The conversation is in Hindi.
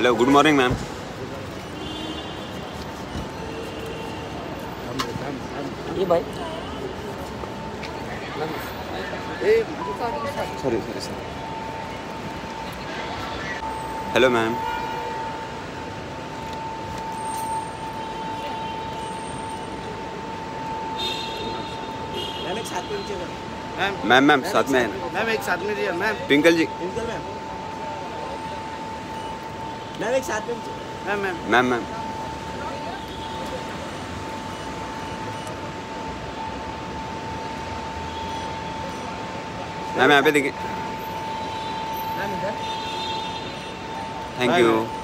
हेलो गुड मॉर्निंग मैम ये भाई। Sorry sorry sir hello ma'am ma'am एक साथ में करो मैम मैम मैम साथ में मैम एक साथ में ma'am. Twinkle ji. Twinkle ma'am. Ma'am एक साथ में नीचे ma'am ma'am ma'am ma'am ma'am यहाँ पे देखिए मैम इधर थैंक Bye, यू ma'am.